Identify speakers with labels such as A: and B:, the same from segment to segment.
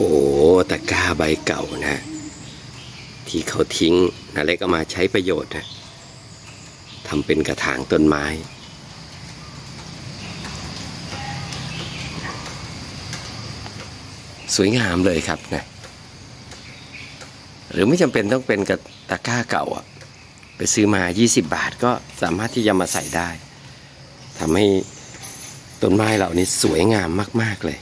A: โหตะกร้าใบเก่านะ ที่เขาทิ้งนาเล็กก็มาใช้ประโยชน์นะทำเป็นกระถางต้นไม้สวยงามเลยครับนะ หรือไม่จำเป็นต้องเป็นกระตะกร้าเก่าอะไปซื้อมา 20 บาทก็สามารถที่จะมาใส่ได้ทำให้ต้นไม้เหล่านี้สวยงามมาก ๆ เลย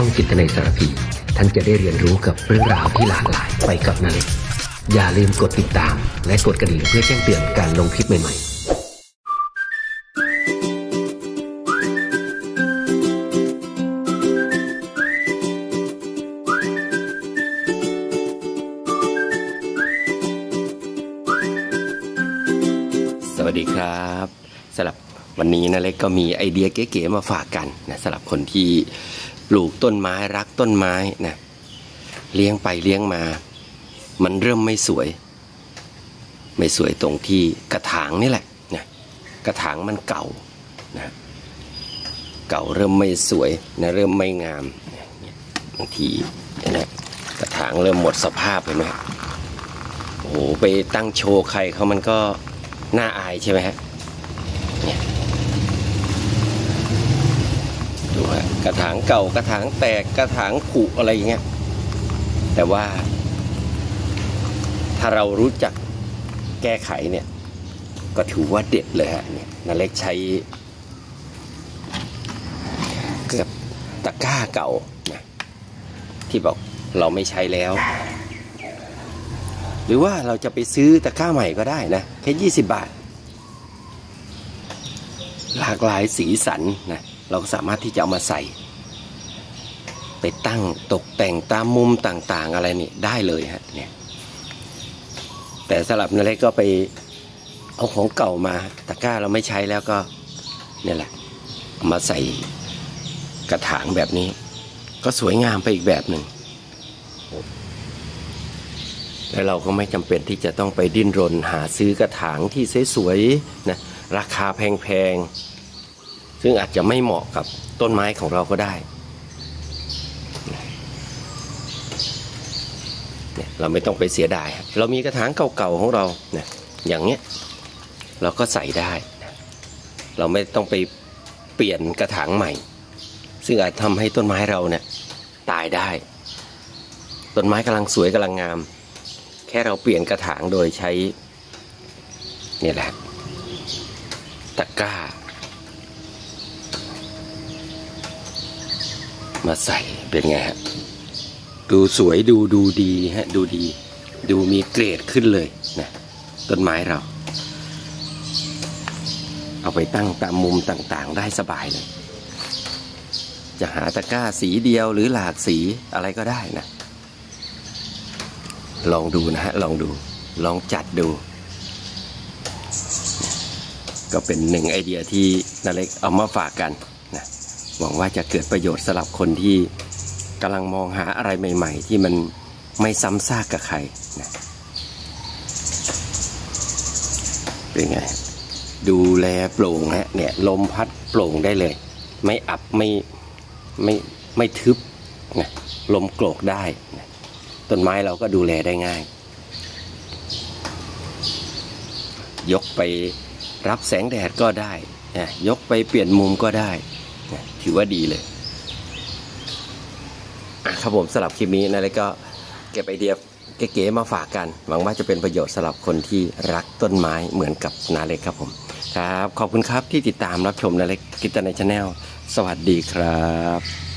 B: ช่องจิตในสารพี ท่านจะได้เรียนรู้กับเรื่องราวที่หลากหลายไปกับนาเล็กอย่าลืมกดติดตาม และกดกระดิ่งเพื่อแจ้งเตือนการลงคลิปใหม่ๆ
A: สวัสดีครับสำหรับวันนี้นะเล็กก็มีไอเดียเก๋ๆมาฝากกันนะสำหรับคนที่ ปลูกต้นไม้รักต้นไม้นะเลี้ยงไปเลี้ยงมา มันเริ่มไม่สวย ไม่สวยตรงที่กระถางนี่แหละนะกระถางมันเก่านะเก่าเริ่มไม่สวยนะเริ่มไม่งามบางทีนะกระถางเริ่มหมดสภาพเห็นไหมโอ้โหไปตั้งโชว์ใครเขามันก็น่าอายใช่ไหมฮะเนี่ยดูฮะก ระถางเก่ากระถางแตกกระถางผุอะไรอย่างเงี้ยแต่ว่า ถ้าเรารู้จักแก้ไขเนี่ย ก็ถือว่าเด็ดเลยฮะเนี่ยนาเล็กใช้เกือบตะกร้าเก่านะที่บอกเราไม่ใช้แล้ว หรือว่าเราจะไปซื้อตะกร้าใหม่ก็ได้นะแค่ยี่สิบบาท หลากหลายสีสันนะ เราก็สามารถที่จะเอามาใส่ ไปตั้งตกแต่งตามมุมต่างๆ อะไรนี่ได้เลยฮะเนี่ยแต่สลับนาเล็กก็ไปเอาของเก่ามาตะกร้าเราไม่ใช้แล้วก็เนี่ยแหละามาใส่กระถางแบบนี้ ก็สวยงามไปอีกแบบหนึ่งและเราก็ไม่จำเป็นที่จะต้องไปดิ้นรนหาซื้อกระถางที่สวยๆนะราคาแพงๆ ซึ่งอาจจะไม่เหมาะกับต้นไม้ของเราก็ได้เนี่ยเราไม่ต้องไปเสียดาย เรามีกระถางเก่าๆของเราเนี่ยอย่างเนี้ยเราก็ใส่ได้ เราไม่ต้องไปเปลี่ยนกระถางใหม่ ซึ่งอาจทำให้ต้นไม้เราเนี่ยตายได้ ต้นไม้กำลังสวยกำลังงาม แค่เราเปลี่ยนกระถางโดยใช้นี่แหละตะกร้า มาใส่เป็นไงฮะดูสวยดูดูดีฮะดูดี ดูมีเกรดขึ้นเลยนะต้นไม้เรา เอาไปตั้งตามมุมต่างๆ ได้สบายเลย จะหาตะกร้าสีเดียวหรือหลากสีอะไรก็ได้นะ ลองดูนะฮะ ลองดู ลองจัดดู ก็เป็นหนึ่งไอเดียที่นาเล็กเอามาฝากกันนะ หวังว่าจะเกิดประโยชน์สำหรับคนที่กำลังมองหาอะไรใหม่ ๆ ที่มันไม่ซ้ำซากกับใครนะเป็นไงดูแลโปร่งฮะเนี่ยลมพัดโปร่งได้เลย ไม่อับไม่ไม่ไม่ทึบนะลมโกรกได้นะต้นไม้เราก็ดูแลได้ง่าย ยกไปรับแสงแดดก็ได้นะยกไปเปลี่ยนมุมก็ได้ ถือว่าดีเลยครับผมสำหรับคลิปนี้นะแล้วก็เก็บไอเดียเก๋ๆมาฝากกัน หวังว่าจะเป็นประโยชน์สำหรับคนที่รักต้นไม้เหมือนกับน้าเล็กครับผมครับ ขอบคุณครับที่ติดตามรับชมน้าเล็กกิจใน channel สวัสดีครับ